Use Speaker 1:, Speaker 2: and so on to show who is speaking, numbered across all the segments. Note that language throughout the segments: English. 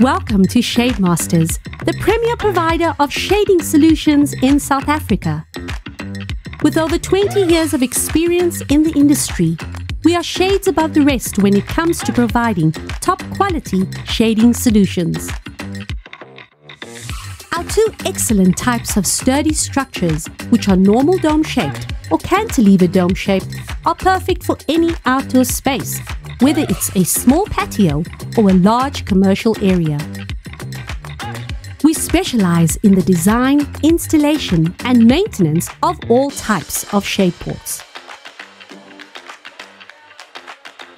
Speaker 1: Welcome to Shade Masters, the premier provider of shading solutions in South Africa. With over 20 years of experience in the industry, we are shades above the rest when it comes to providing top quality shading solutions. Our two excellent types of sturdy structures, which are normal dome shaped or cantilever dome shaped, are perfect for any outdoor space, whether it's a small patio or a large commercial area. We specialize in the design, installation, and maintenance of all types of shade ports.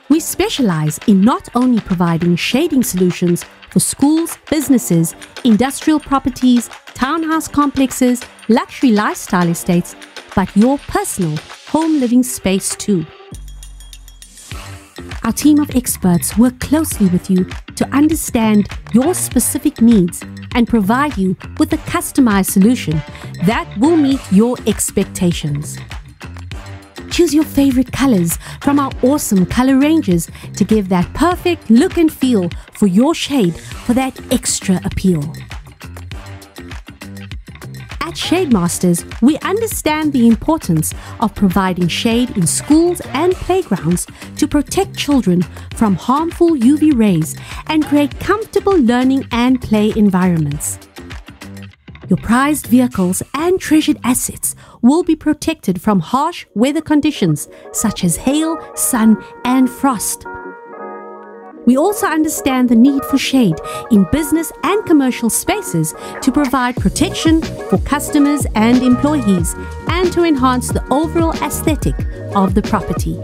Speaker 1: We specialize in not only providing shading solutions for schools, businesses, industrial properties, townhouse complexes, luxury lifestyle estates, but your personal home living space too. Our team of experts work closely with you to understand your specific needs and provide you with a customized solution that will meet your expectations. Choose your favorite colors from our awesome color ranges to give that perfect look and feel for your shade for that extra appeal. At Shade Masters, we understand the importance of providing shade in schools and playgrounds to protect children from harmful UV rays and create comfortable learning and play environments. Your prized vehicles and treasured assets will be protected from harsh weather conditions such as hail, sun, and frost. We also understand the need for shade in business and commercial spaces to provide protection for customers and employees and to enhance the overall aesthetic of the property.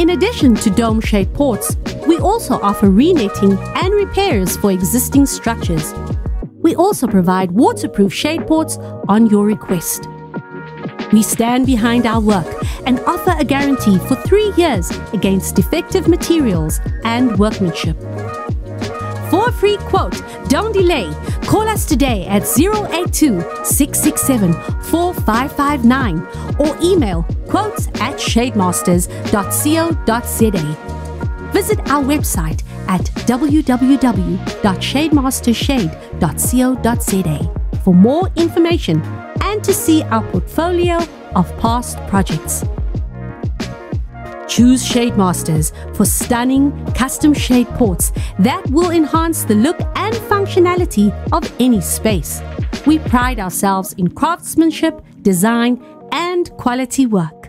Speaker 1: In addition to dome shade ports, we also offer renetting and repairs for existing structures. We also provide waterproof shade ports on your request. We stand behind our work and offer a guarantee for three years against defective materials and workmanship. For a free quote, don't delay. Call us today at 082 667 4559 or email quotes at shademasters.co.za. Visit our website at www.shademastershade.co.za for more information and to see our portfolio of past projects. Choose Shade Masters for stunning custom shade ports that will enhance the look and functionality of any space. We pride ourselves in craftsmanship, design, and quality work.